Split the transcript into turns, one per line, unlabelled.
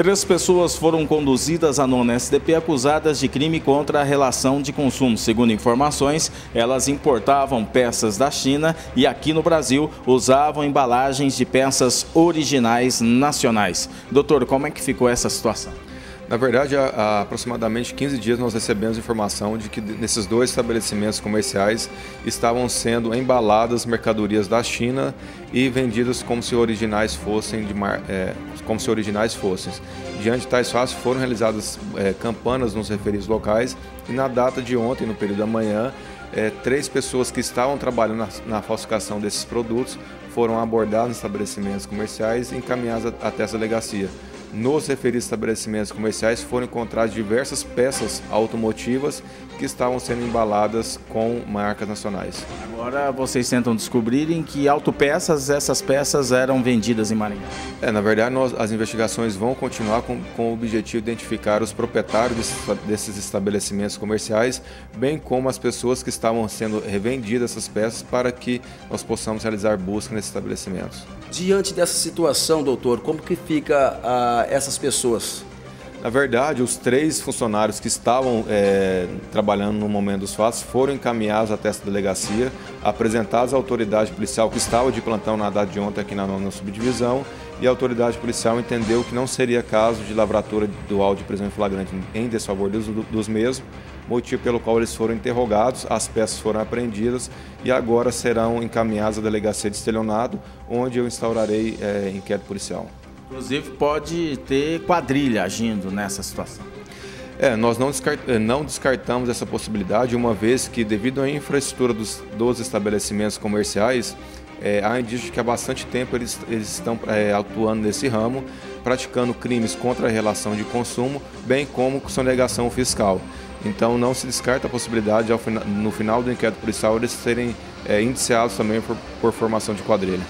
Três pessoas foram conduzidas à nona SDP acusadas de crime contra a relação de consumo. Segundo informações, elas importavam peças da China e aqui no Brasil usavam embalagens de peças originais nacionais. Doutor, como é que ficou essa situação?
Na verdade, há, aproximadamente 15 dias nós recebemos informação de que nesses dois estabelecimentos comerciais estavam sendo embaladas mercadorias da China e vendidas como se originais fossem de mar, é, como se originais fossem. Diante de tais fatos, foram realizadas é, campanas nos referidos locais e na data de ontem, no período da manhã, é, três pessoas que estavam trabalhando na, na falsificação desses produtos foram abordadas nos estabelecimentos comerciais e encaminhadas até essa delegacia. Nos referidos estabelecimentos comerciais foram encontradas diversas peças automotivas que estavam sendo embaladas com marcas nacionais.
Agora vocês tentam descobrir em que autopeças essas peças eram vendidas em Maringá.
É, na verdade, nós, as investigações vão continuar com, com o objetivo de identificar os proprietários desses estabelecimentos comerciais, bem como as pessoas que estavam sendo revendidas essas peças para que nós possamos realizar busca nesses estabelecimentos.
Diante dessa situação, doutor, como que fica essas pessoas?
Na verdade, os três funcionários que estavam é, trabalhando no momento dos fatos foram encaminhados até essa delegacia, apresentados à autoridade policial que estava de plantão na data de ontem aqui na nona subdivisão e a autoridade policial entendeu que não seria caso de lavratura áudio de prisão em flagrante em desfavor dos, dos mesmos, motivo pelo qual eles foram interrogados, as peças foram apreendidas e agora serão encaminhadas à delegacia de estelionato, onde eu instaurarei é, inquérito policial.
Inclusive pode ter quadrilha agindo nessa situação.
É, nós não, descart, é, não, descartamos essa possibilidade, uma vez que, devido à infraestrutura dos, dos estabelecimentos comerciais, é, há indícios que há bastante tempo eles, eles estão é, atuando nesse ramo, praticando crimes contra a relação de consumo, bem como sonegação fiscal. Então não se descarta a possibilidade, no final do inquérito policial, eles serem é, indiciados também por, por formação de quadrilha.